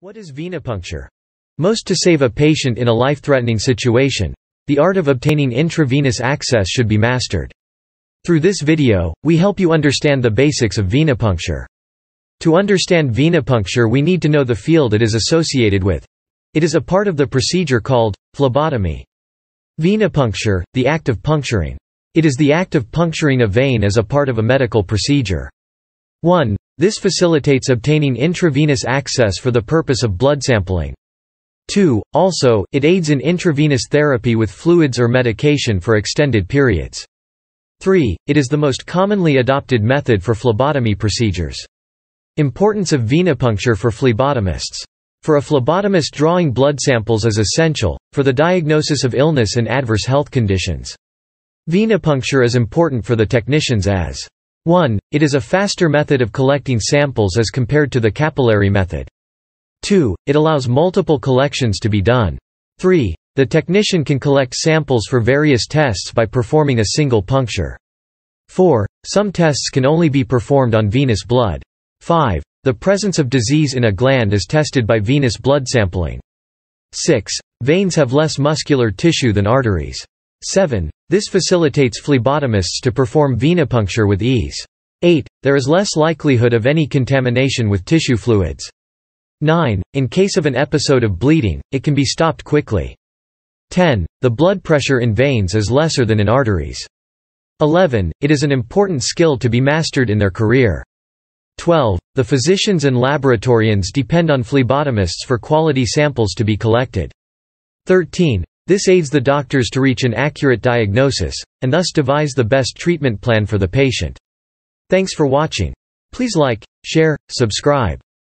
What is venipuncture? Most to save a patient in a life-threatening situation, the art of obtaining intravenous access should be mastered. Through this video, we help you understand the basics of venipuncture. To understand venipuncture we need to know the field it is associated with. It is a part of the procedure called phlebotomy. Venipuncture, the act of puncturing. It is the act of puncturing a vein as a part of a medical procedure. 1. This facilitates obtaining intravenous access for the purpose of blood sampling. 2. Also, it aids in intravenous therapy with fluids or medication for extended periods. 3. It is the most commonly adopted method for phlebotomy procedures. Importance of venipuncture for phlebotomists. For a phlebotomist drawing blood samples is essential, for the diagnosis of illness and adverse health conditions. Venipuncture is important for the technicians as 1. It is a faster method of collecting samples as compared to the capillary method. 2. It allows multiple collections to be done. 3. The technician can collect samples for various tests by performing a single puncture. 4. Some tests can only be performed on venous blood. 5. The presence of disease in a gland is tested by venous blood sampling. 6. Veins have less muscular tissue than arteries. 7. This facilitates phlebotomists to perform venipuncture with ease. 8. There is less likelihood of any contamination with tissue fluids. 9. In case of an episode of bleeding, it can be stopped quickly. 10. The blood pressure in veins is lesser than in arteries. 11. It is an important skill to be mastered in their career. 12. The physicians and laboratorians depend on phlebotomists for quality samples to be collected. 13. This aids the doctors to reach an accurate diagnosis, and thus devise the best treatment plan for the patient. Thanks for watching. Please like, share, subscribe.